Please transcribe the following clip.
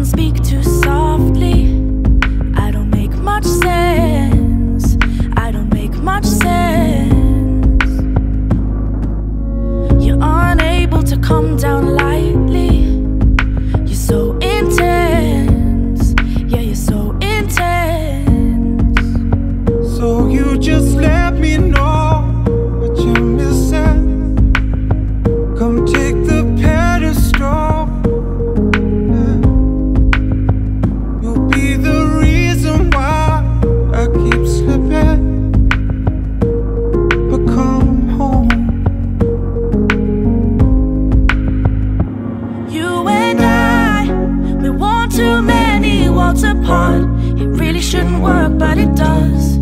and speak too softly. I don't make much sense. I don't make much sense. You're unable to come down lightly. You're so intense. Yeah, you're so intense. So you just let me know. but it does.